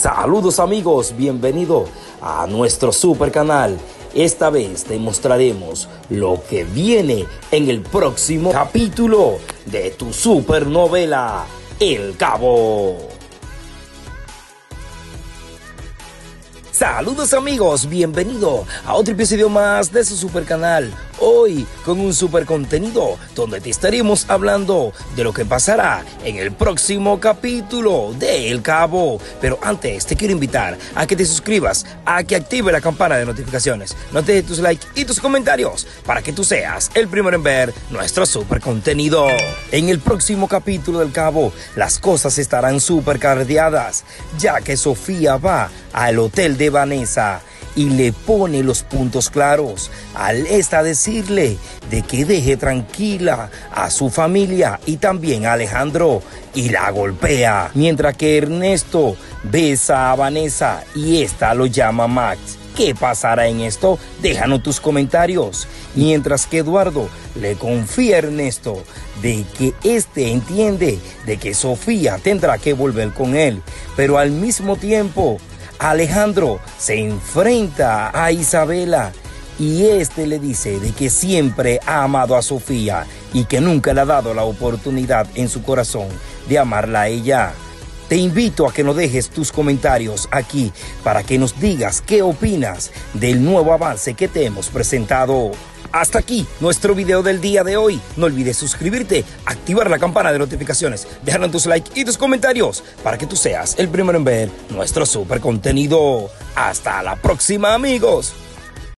Saludos amigos, bienvenido a nuestro super canal. Esta vez te mostraremos lo que viene en el próximo capítulo de tu supernovela El Cabo. Saludos amigos, bienvenido a otro episodio más de su super canal. Hoy con un super contenido donde te estaremos hablando de lo que pasará en el próximo capítulo de El Cabo. Pero antes te quiero invitar a que te suscribas, a que active la campana de notificaciones, no te dejes tus likes y tus comentarios para que tú seas el primero en ver nuestro super contenido. En el próximo capítulo del Cabo, las cosas estarán super cardeadas, ya que Sofía va al hotel de Vanessa y le pone los puntos claros al esta decirle de que deje tranquila a su familia y también a Alejandro y la golpea mientras que Ernesto besa a Vanessa y esta lo llama Max. ¿Qué pasará en esto? Déjanos tus comentarios. Mientras que Eduardo le confía a Ernesto de que éste entiende de que Sofía tendrá que volver con él, pero al mismo tiempo Alejandro se enfrenta a Isabela y este le dice de que siempre ha amado a Sofía y que nunca le ha dado la oportunidad en su corazón de amarla a ella. Te invito a que nos dejes tus comentarios aquí para que nos digas qué opinas del nuevo avance que te hemos presentado. Hasta aquí nuestro video del día de hoy. No olvides suscribirte, activar la campana de notificaciones, dejarnos tus likes y tus comentarios para que tú seas el primero en ver nuestro super contenido. Hasta la próxima amigos.